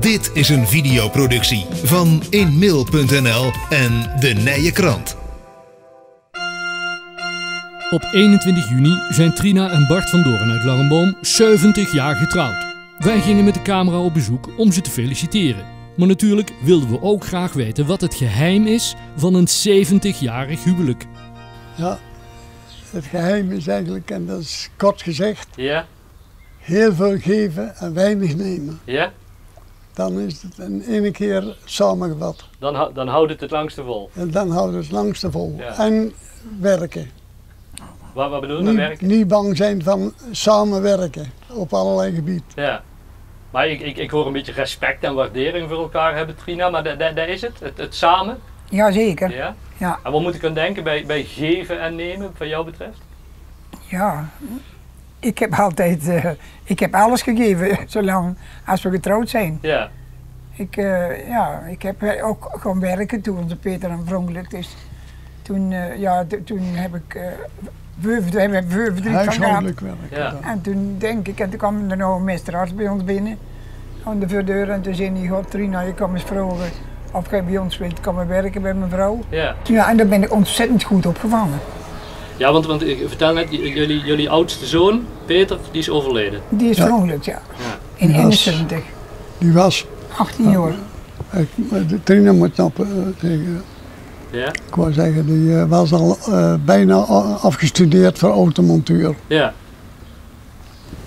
Dit is een videoproductie van InMail.nl en De Nije Krant. Op 21 juni zijn Trina en Bart van Doorn uit Langenboom 70 jaar getrouwd. Wij gingen met de camera op bezoek om ze te feliciteren. Maar natuurlijk wilden we ook graag weten wat het geheim is van een 70-jarig huwelijk. Ja, het geheim is eigenlijk, en dat is kort gezegd, Ja? heel veel geven en weinig nemen. Ja? Dan is het in één keer samengevat. Dan, dan houdt het het langste vol. En dan houden we het langste vol. Ja. En werken. Wat, wat bedoel je met werken? niet bang zijn van samenwerken op allerlei gebieden. Ja. Maar ik, ik, ik hoor een beetje respect en waardering voor elkaar hebben, Trina. Maar dat dat- dat is het? het? Het samen? Jazeker. Ja? Ja. En wat moet ik aan denken bij, bij geven en nemen, wat jou betreft? Ja. Ik heb altijd, eh, ik heb alles gegeven, zolang als we getrouwd zijn. Ja. Ik, eh, ja, ik heb ook gewoon werken toen onze Peter en verongelukt is. Toen, eh, ja, toen heb ik uh, we hebben verdriet van gehad. Huishoudelijk werk. Ja. En toen denk ik, en toen kwam er nog een meesterarts bij ons binnen, aan de voordeur. En toen zei hij, god Trina, je kan me eens vragen of jij bij ons wilt komen werken bij mijn vrouw. Ja. Ja, en daar ben ik ontzettend goed opgevangen. Ja, want, want ik vertel net, jullie, jullie oudste zoon, Peter, die is overleden. Die is Ja. verongelukt, ja. Ja. In Die was- 71, Die was, 18 jaar. ik, de Trina moet eh, tegen, Ja? ik wou zeggen, die eh, was al eh, bijna afgestudeerd voor automontuur. Ja.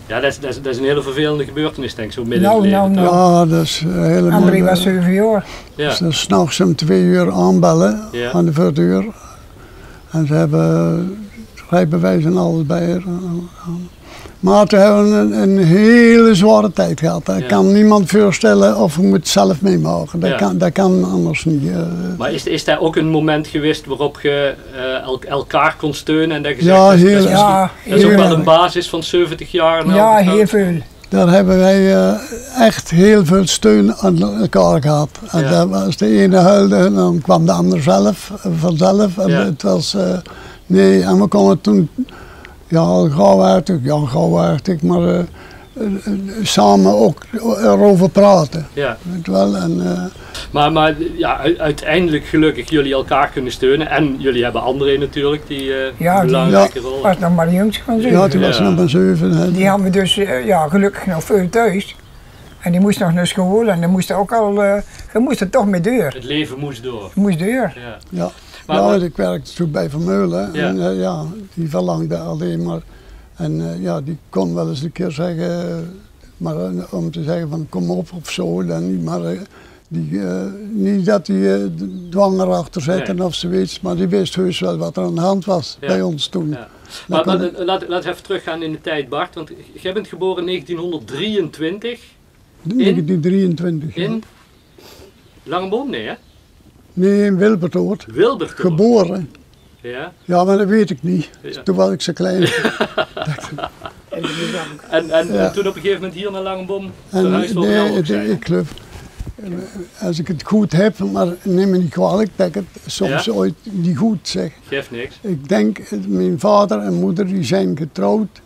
Ja, dat is, dat, is, dat is een hele vervelende gebeurtenis, denk ik, zo midden Nou, in het leven. nou, toch? Ja, dat is eh, helemaal... André was eh, 7 jaar. Ja. Ze s'nachts om twee uur aanbellen Ja. aan de voordeur. En ze hebben rijbewijs en alles bij haar. Maar toen hebben we een, een hele zware tijd gehad. Dat Ja. kan niemand voorstellen of moet het zelf meemaken. Dat, Ja. kan, dat kan anders niet. eh. Maar is, is daar ook een moment geweest waarop je eh, el- elkaar kon steunen en dat je Ja, zegt, heel dat, is, Ja, dat is ook wel een basis van 70 jaar? nou, ja, heel veel. Daar hebben wij eh, echt heel veel steun aan elkaar gehad. En dat was de ene huilde, dan kwam de ander zelf, vanzelf. En Ja. het was, nee, en we konden toen, ja, gauwhartig, ja, gauwhartig, maar eh, eh, eh, samen ook erover praten. Ja. Weet wel, en, eh, Maar, maar ja, uiteindelijk gelukkig jullie elkaar kunnen steunen. En jullie hebben André natuurlijk, die eh, Ja, een die- rol was nog maar de jongste van ze. ja, toen was Ja. nog maar zeven. hè. Die hadden we dus ja, ja, gelukkig nog veel thuis. En die moest nog naar school en die moest ook al, uh, je moest er toch mee deur. Het leven moest door. Moest deur. Ja. Ja, Maar, ik werkte toen bij Vermeulen Ja. en eh, ja, die verlangde alleen maar. En eh, ja, die kon wel eens een keer zeggen, eh, maar eh, om te zeggen van kom op of zo, dan niet. Maar eh, die, eh, niet dat hij eh, dwang erachter zette Nee. of zoiets, maar die wist heus wel wat er aan de hand was Ja. bij ons toen. Ja. Maar, maar, eh, laat, laten we even teruggaan in de tijd, Bart. Want jij bent geboren in 1923 1923. ja. in Langenboom, nee hè? Nee, in Wilbertoort. Wilbertoort. Geboren. Ja. Ja, maar dat weet ik niet. Ja. Toen was ik zo klein. En, en, Ja. en toen op een gegeven moment hier naar Langenboom En, nee, ik geloof, eh, als ik het goed heb, maar neem me niet kwalijk dat ik het soms Ja? ooit niet goed zeg. Geeft niks. Ik denk, eh, mijn vader en moeder die zijn getrouwd.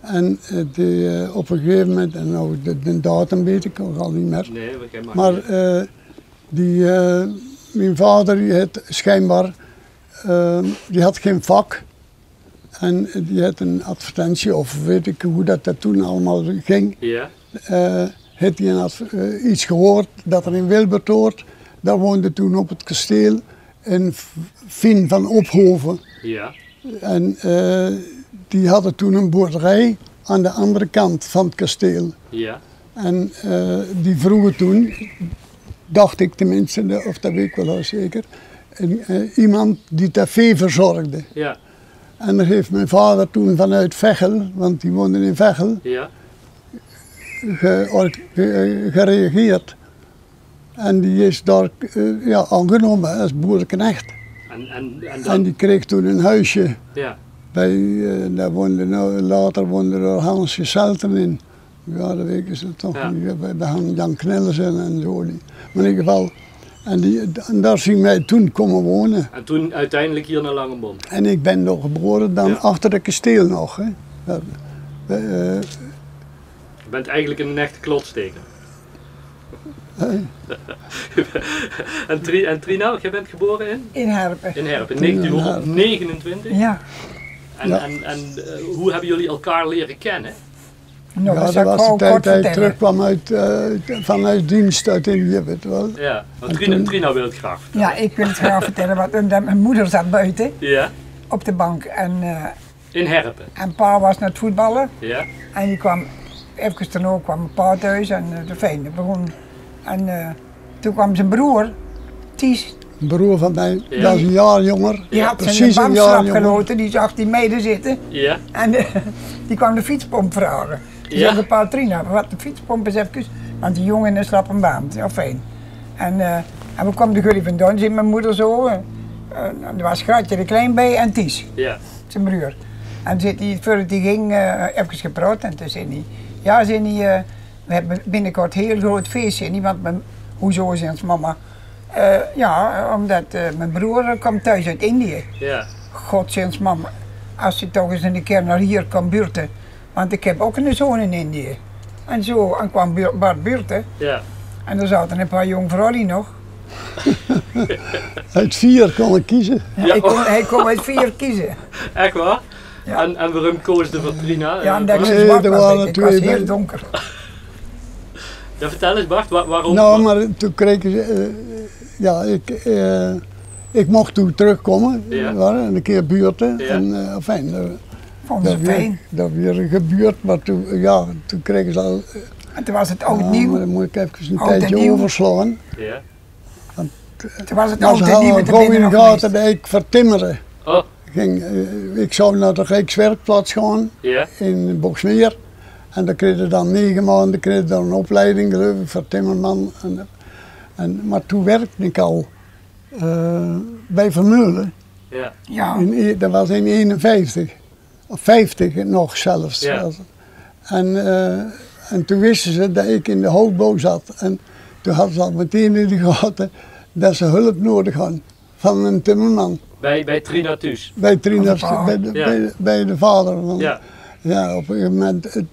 En eh, die, op een gegeven moment, en nou, de, de datum weet ik ook al niet meer. Nee, we kennen Maar eh, die, eh, mijn vader die had schijnbaar, eh, die had geen vak. En die had een advertentie, of weet ik hoe dat, dat toen allemaal ging Ja. eh had hij een eh, iets gehoord dat er in Wilbertoort, daar woonde toen op het kasteel een V- Fien van Ophoven. Ja. En eh, die hadden toen een boerderij aan de andere kant van het kasteel. Ja. En die vroegen toen, dacht ik tenminste, of dat weet ik wel zeker, eh, iemand die dat vee verzorgde. Ja. En daar heeft mijn vader toen vanuit Veghel, want die woonde in Veghel, Ja. ge- gereageerd. En die is daar eh, ja, aangenomen als boerenknecht. En, en, en En dan... die kreeg toen een huisje. Ja. Bij, eh, daar woonde, nou, later woonde er Hansje Selten in. Ja, dat weet ik ze toch Ja. niet. Bij bij Han- Jan Knellesen en zo. Die. Maar in ieder geval, en, die, en daar zien wij toen komen wonen. En toen uiteindelijk hier naar Langenboom. En ik ben nog geboren dan Ja. achter de kasteel nog. Hè. Dat- eh, Je bent eigenlijk een echte klotsteker. en, Tri en Trina, jij bent geboren in? In Herpen. In Herpen, in 1929. Ja. En, Ja. en, en eh, hoe hebben jullie elkaar leren kennen? Nou, ja, dat was de tijd dat vertellen. terugkwam uit, eh, vanuit dienst uit Indië, weet je wel. Ja, want En Trina, toen- Trina wil het graag vertellen. Ja, ik wil het graag vertellen, want mijn moeder zat buiten Ja, op de bank en, eh, in Herpen. en pa was naar het voetballen. Ja, En die kwam, even daarna kwam mijn pa thuis en eh, de dat begon. En eh, toen kwam zijn broer, Ties, Een broer van mij, Ja. dat is een jaar jonger. die had precies zijn een jaar jonger. genoten, die zag die mede zitten. ja, En die kwam de fietspomp vragen. Die Ja. de pa Trina, wat de fietspomp is even, want die jongen is slap een baan, ja fijn. En, eh en we kwamen de gully vandaan, zei mijn moeder zo, eh, er was Gratje de Klein bij en Ties. ja. zijn broer. En zit hij, voordat hij ging, eh even gepraat en toen zei hij, ja, zei hij, we hebben binnenkort een heel groot feestje. En die, want mijn, hoezo, zei ons mama. "Eh, ja, omdat mijn broer komt thuis uit Indië. ja. God, mama, als je toch eens een keer naar hier kan buurten. Want ik heb ook een zoon in Indië. En zo en kwam Bart buurten. ja. En er zaten een paar jong vrouwen nog. Uit vier kon ik kiezen. Ja, hij, kon, oh. hij kon uit vier kiezen. Echt waar? Ja. En, en waarom koos de voor Trina? Ja, Eh, omdat ik Nee, zwart er was, waren ik. twee was heel donker. ja, vertel eens Bart, wa- waarom? Nou, maar toen kreeg ik, eh, ja, ik, eh, ik mocht toen terugkomen, Ja. waar, en een keer buurten. Ja. En uh, fijn, dat, Vonden dat, ze weer, fijn. dat weer gebeurd, maar toen, ja, toen kregen ze al, En toen was het oud ja, nieuw. dan moet ik even een Oud tijdje nieuw. overslaan. Ja. Toen was het Nou, oud en nieuw met de binnen gaten dat ik vertimmeren. Oh, Ging, eh, ik zou naar de Rijkswerkplaats gaan ja, in Boksmeer. En dan kreeg je dan negen maanden kreeg je dan een opleiding, geloof ik, voor timmerman. En, en, maar toen werkte ik al eh, bij Vermeulen. ja, Ja, In, e- dat was in 51, of 50 nog zelfs. Ja. Het. En, eh, en toen wisten ze dat ik in de hoofdbouw zat. En toen hadden ze al meteen in de gaten dat ze hulp nodig hadden van een timmerman. bij, bij Trina thuis. Bij bij de, Ja. bij, de- bij de vader. Van, Ja, ja, op een gegeven moment, het,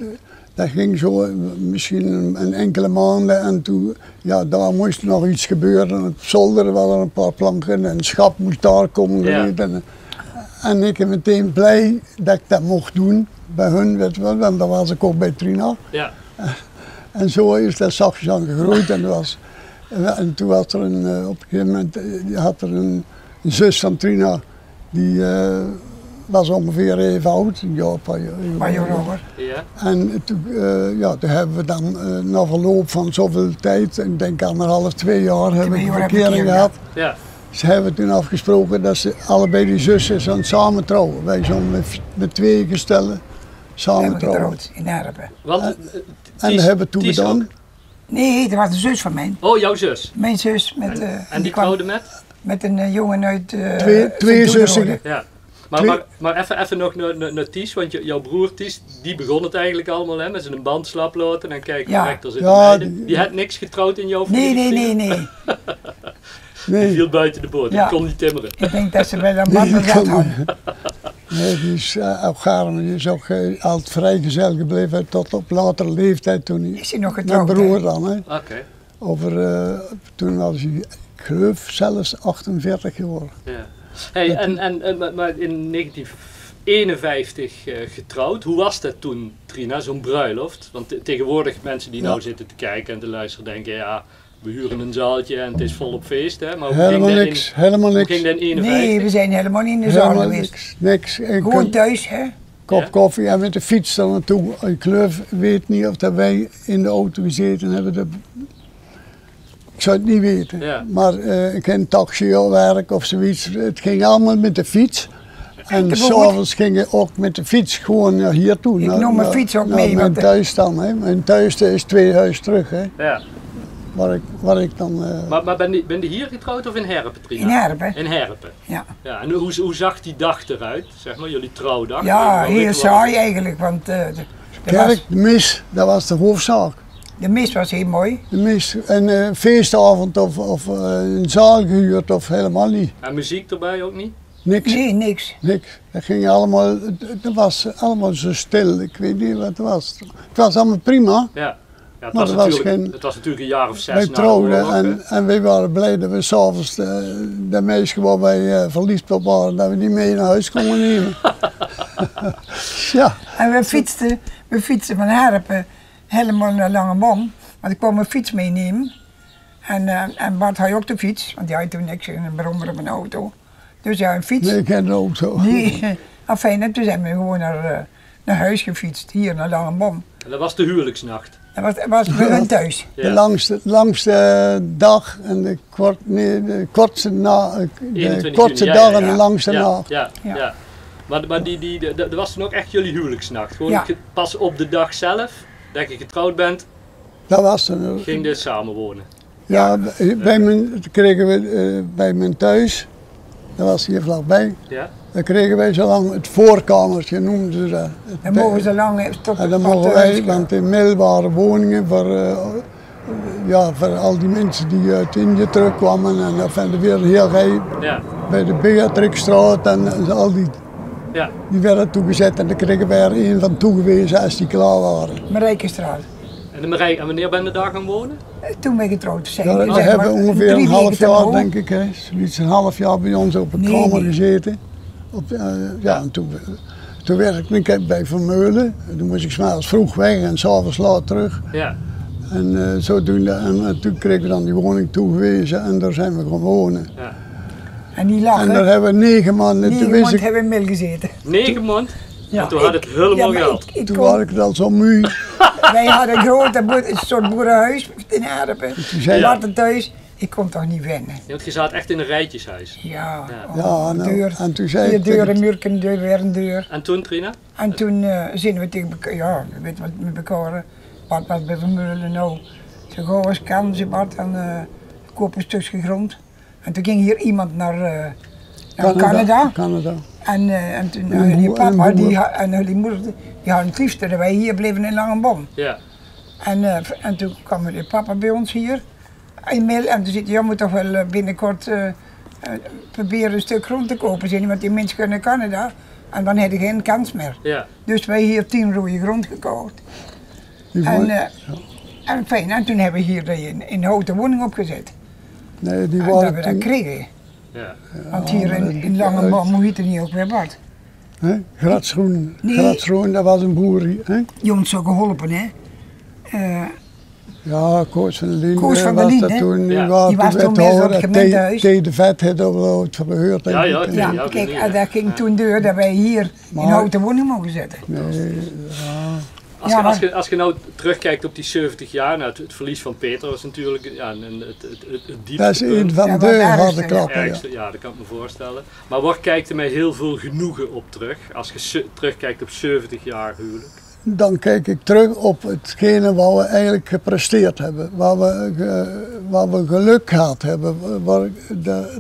dat ging zo misschien een, een enkele maanden en toen, ja, daar moest nog iets gebeuren. Op zolder waren er een paar planken en een schap moest daar komen. Ja. En, en ik ben meteen blij dat ik dat mocht doen. Bij hun, weet je wel, want dan was ik ook bij Trina. ja, En zo is dat zachtjes aan gegroeid. En, was, en toen was er een, eh, op een gegeven moment, eh, had er een, een zus van Trina, die eh, was ongeveer even oud, ja, een paar jaar- maar joh, Robert. ja, en toen, eh, ja, toen hebben we dan eh, na verloop van zoveel tijd, ik denk anderhalf, twee jaar, hebben we jaar een verkering gehad. ja, Ze hebben toen afgesproken dat ze allebei die zussen zouden samen trouwen. Wij zouden met, met twee gestellen samen trouwen. getrouwd in Herpen. want... En dat hebben we toen gedaan. ook. Nee, dat was de zus van mij. Oh, jouw zus. Mijn zus met, eh, En die kwam trouwde met? met een eh, jongen uit eh Twee- twee zussen. Ja. Maar, maar, maar even, even nog naar, naar, naar Ties, want je- jouw broer Ties, die begon het eigenlijk allemaal hè, met zijn band slap laten en kijk, Ja. direct er zitten Ja, die- Die had niks getrouwd in jouw Nee, familie? nee, nee, nee. Die Nee, viel buiten de boot, Ja. die kon niet timmeren. Ik denk dat ze wel een Nee, man dat zat kan hadden. nee die is uh, ook gaar, die is ook uh, altijd vrijgezel gebleven tot op latere leeftijd toen hij, Is hij nog mijn getrouwd? broer hè? dan. Hè. Oké, Over, eh, toen was hij, ik geloof, zelfs 48 geworden. ja. Hey, en, en, en, maar- in 1951 eh, getrouwd, hoe was dat toen, Trina, zo'n bruiloft? Want te- tegenwoordig mensen die nou Ja. zitten te kijken en te luisteren denken, ja, we huren een zaaltje en het is volop feest, hè? Maar Helemaal ging niks, in, helemaal niks. ging dat in 51? Nee, we zijn helemaal niet in de zaal Helemaal geweest. niks. niks. Ik Gewoon een thuis, hè? kop Ja? koffie en met de fiets er naartoe. Ik weet niet of dat wij in de auto gezeten hebben. Dat, ik zou het niet weten. Ja. Maar eh, ik heb een taxi of werk of zoiets. Het ging allemaal met de fiets. En s'avonds ging je ook met de fiets gewoon naar hier toe. Ik naar- nam mijn fiets ook naar mee, Mijn want de- thuis dan. Hè. Mijn thuis is twee huis terug. Hè, Ja. Waar, ik, waar ik dan... eh, Maar, maar ben, je, ben je hier getrouwd of in Herpen, Trina? In Herpen. In Herpen. Ja, Ja, en hoe, hoe zag die dag eruit, zeg maar, jullie trouwdag? ja heel ritueel- saai eigenlijk, want eh, de, kerk, was, de mis, dat was de hoofdzaak. de mis was heel mooi. De mis, een eh, feestavond of, of een zaal gehuurd of helemaal niet. En muziek erbij ook niet? Niks, Nee, niks. niks. Dat ging allemaal, het, het was allemaal zo stil. Ik weet niet wat het was. Het was allemaal prima, Ja. Het, Maar was geen- het was natuurlijk een jaar of zes wij na en, en wij waren blij dat we s'avonds de, de meisjes waar wij eh, verliefd op waren, dat we die mee naar huis konden nemen. ja, En we fietsten, we fietsten van Herpen helemaal naar Langebom. Want ik kwam mijn fiets meenemen. En, eh, en Bart had ook de fiets, want die had toen niks in een brommer of een auto. Dus ja, een fiets. nee, ik ken het ook zo. Die, enfin, en toen zijn we gewoon naar, eh, naar huis gefietst, hier naar Langebom. En dat was de huwelijksnacht. Dat was, dat was bij hun thuis. De langste, langste dag en de, kort, nee, de kortste, na, de 21 kortste juni, dag ja, en de langste ja, nacht. Ja, ja. Ja. Maar, maar die, die, dat dat was toen ook echt jullie huwelijksnacht. Gewoon pas op de dag zelf, dat je getrouwd bent, Dat was het. ging je samenwonen. Ja, bij- bij mijn, dat kregen we eh, bij mijn thuis, dat was hier vlakbij, Ja? Dan kregen wij zo lang het voorkamertje, noemden ze dat. Dan bij- mogen ze lang eh, tot En dan mogen de wij, want in Mil waren woningen voor, eh, ja, voor al die mensen die uit Indië terugkwamen. En dat vinden weer heel rij Ja. bij de Beatrixstraat en, en al die, Ja. die werden toegezet. En dan kregen wij er één van toegewezen als die klaar waren. Marijkenstraat. En, de Marij, en wanneer ben je daar gaan wonen? Eh, Toen ben ik getrouwd. Zeg, Ja, zeg we hebben ongeveer een half jaar, denk ik, hè, zoiets een half jaar bij ons op een Nee, kamer nee. gezeten. Op, eh, ja, en toen, toen werkte ik bij Vermeulen. Toen moest ik 's avonds vroeg weg en s'avonds laat terug. Ja. En eh, zodoende, en eh, toen kregen we dan die woning toegewezen en daar zijn we gaan wonen. ja. En die En lachen. daar hebben we negen maanden, wist iemand ik, hebben in Mil gezeten. Negen maand? Ja, en toen had ik- het helemaal ja, geld. ik- ik toen kon- was ik het al zo moe. Wij hadden een grote boer, een soort boerenhuis in Aardepen. zei- Bart en thuis. Ik kon toch niet wennen. Ja, want je zat echt in een rijtjeshuis. Ja, Ja. oh, Ja, nou, deur. en toen zei ik deur, een muur, een deur, weer een deur. En toen, Trina? En toen uh, we tegen elkaar, ja, je weet wat met elkaar, Bart was bij Vermeulen nou. Zo gauw als kan, ze Bart, en uh, koop een stukje grond. En toen ging hier iemand naar, eh, naar Canada. Canada. En, eh, en toen uh, die papa boer. die, en die moeder, die hadden het liefst dat wij hier bleven in Langenboom. Ja. En, eh, en toen kwam de papa bij ons hier, en toen zei hij, je moet toch wel eh, binnenkort eh, eh, proberen een stuk grond te kopen, want die mensen kunnen naar Canada. En dan had hij geen kans meer. Ja. Dus wij hier tien rode grond gekocht. Die En, eh, en, fijn, en toen hebben we hier in, in houten woning opgezet. nee, die En dat waren we dat kregen. Ja. Want hier in, in hoe heet het niet ook weer hè, Gratsgroen. Nee. Gratsgroen, dat was een boer. Hè? Die ons zo geholpen, hè? Eh, Ja, Koos van der Lien Koos eh, van der was dat toen. Ja. was Die was toen wethouder. meer op het T- gemeentehuis. T. de Vet gehoord. denk Ja, ja, ja, kijk, hè. dat ging toen deur dat wij hier in Maar- houten woning mogen zetten. Nee, Als, Ja, je, als, je, als je nou terugkijkt op die 70 jaar, nou, het, het verlies van Peter was natuurlijk ja, een, een- het, het, het, het diepste dat is een van Ja, de harde klappen. Ja. Dat kan ik me voorstellen. Maar waar kijkt er mij heel veel genoegen op terug, als je terugkijkt op 70 jaar huwelijk? Dan kijk ik terug op hetgene wat we eigenlijk gepresteerd hebben. Waar we, waar we geluk gehad hebben. Waar,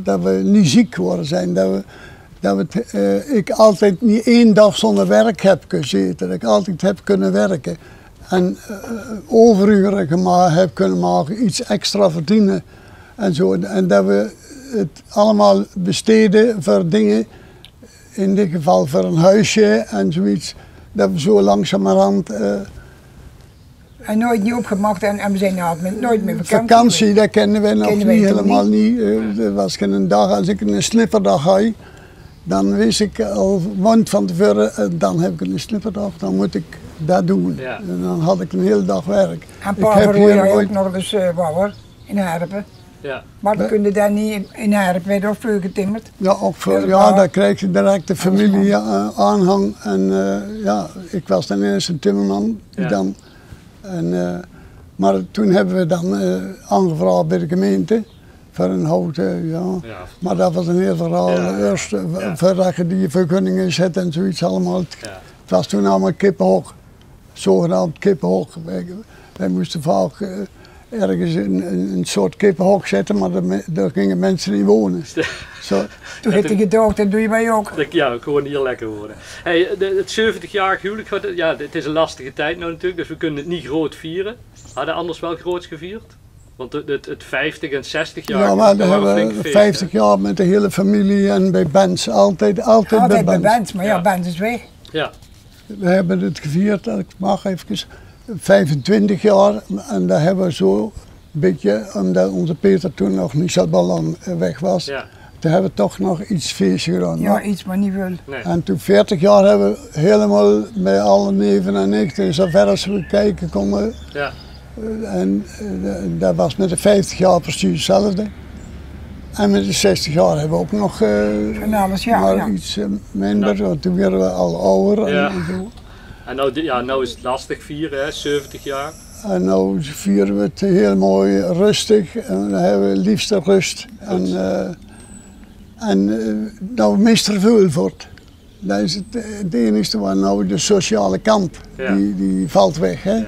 dat, we niet ziek geworden zijn. Dat, we, dat we eh, ik altijd niet één dag zonder werk heb gezeten. Dat ik altijd heb kunnen werken. En eh, overuren gemaakt heb kunnen maken. Iets extra verdienen. En, zo. en dat we het allemaal besteden voor dingen. In dit geval voor een huisje en zoiets. Dat we zo langzamerhand... eh En nooit niet opgemaakt en, en we zijn nou nooit meer vakantie. vakantie, dat kennen wij nog Kennen niet, helemaal niet. Eh, Er was geen dag, als ik een snipperdag had, dan wist ik al want van tevoren, eh, dan heb ik een snipperdag, dan moet ik dat doen. Ja. En dan had ik een hele dag werk. En Ik pa heb hier ooit- ook nog eens uh, in Harpen. Ja. Maar we kunnen daar niet in Harpen, werd ook vroeger getimmerd. Ja, ook voor, Ja, daar krijg je direct de familie eh, aanhang. En eh, ja, ik was dan eerst een timmerman. Die Ja. dan, en, eh, maar toen hebben we dan eh, aangevraagd bij de gemeente voor een houten, ja. Ja. Maar dat was een heel verhaal. Ja. Eerst Ja. voordat je die vergunningen zet en zoiets allemaal. Het, Ja. het was toen allemaal kippenhok. Zogenaamd kippenhok. Wij, wij moesten vaak ergens een, een, soort kippenhok zetten, maar daar, daar gingen mensen niet wonen. Zo, Toen heeft hij gedoogd, dat doe je bij ook. Ja, gewoon hier lekker worden. Hey, de, het 70-jarig huwelijk, ja, het is een lastige tijd nou natuurlijk, dus we kunnen het niet groot vieren. Hadden anders wel groots gevierd? Want het, het, het 50 en 60 jaar ja, maar dan hebben we 50 jaar met de hele familie en bij bands altijd, altijd, Altijd bij bands. Bens, maar ja, Ja. Bens is weg. Ja, We hebben het gevierd, ik mag even, 25 jaar en daar hebben we zo een beetje, omdat onze Peter toen nog niet zo lang weg was, Ja, toen hebben we toch nog iets feestje gedaan. Ja, iets maar niet nee. En toen 40 jaar hebben we helemaal met alle neven en nichten, zover als we kijken konden. Ja, En eh, dat was met de 50 jaar precies hetzelfde. En met de 60 jaar hebben we ook nog eh, Van alles, ja. maar ja. iets eh, minder, Ja. want toen werden we al ouder. Ja. En, en zo. En nou, ja, nou is het lastig vieren, hè? 70 jaar. en nu vieren we het heel mooi rustig en dan hebben we liefste rust. En, eh en eh, nou meester. Dat is het, het enige waar nou de sociale kant, Ja. die, die valt weg. Hè? Ja.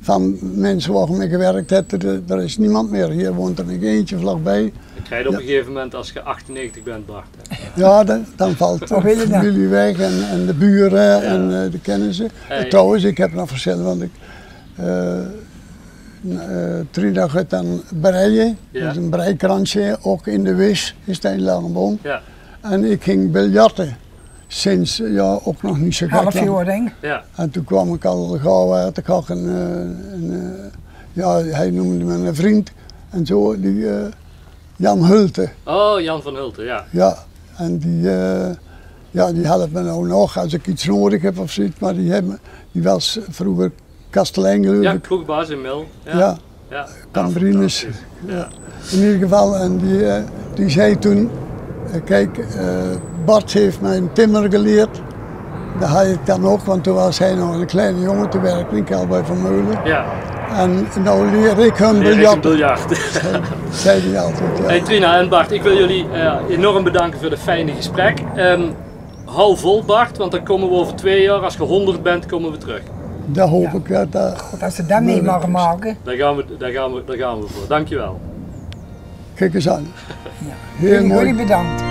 Van mensen waar je mee gewerkt hebt, er, er is niemand meer. Hier woont er nog eentje vlakbij. Je krijgt op een gegeven moment als je 98 bent, Bart. hè. Ja, dan, dan valt de je dan? familie weg en, en de buren en eh, de kennissen. Hey. Trouwens, ik heb nog verschillen, want ik. eh uh, Trina gaat dan breien, Ja. dus een breikransje, ook in de Wis, is dat in Langenboom. Ja, En ik ging biljarten, sinds eh, ja, ook nog niet zo gek Half jaar denk ik. ja, En toen kwam ik al gauw uit, ik had een, eh, een eh, ja, hij noemde me een vriend en zo, die eh, Jan Hulte. Oh, Jan van Hulten, ja. Ja, en die, eh, ja, die helpt me nou nog als ik iets nodig heb of zoiets. Maar die, hebben, die was vroeger kastelein geloof Ja, kroegbaas in Mil. Ja, Ja, ja. Ja. In ieder geval, en die, eh, die zei toen, eh, kijk, eh, Bart heeft mij een timmer geleerd. Dat had ik dan ook, want toen was hij nog een kleine jongen, toen werkte ik al bij Vermeulen. Ja, En nou leer ik hem leer ik een biljarten, biljart. zei hij altijd. Ja. Hey Trina en Bart, ik wil jullie eh, enorm bedanken voor het fijne gesprek. Ehm hou vol Bart, want dan komen we over twee jaar, als je 100 bent, komen we terug. Dat hoop ik, ja, dat, Goed, als ze dat mee mogen maken. Daar gaan we, daar gaan we, daar gaan we voor. Dankjewel. kijk eens aan. Ja. Heel Jullie, mooi. jullie bedankt.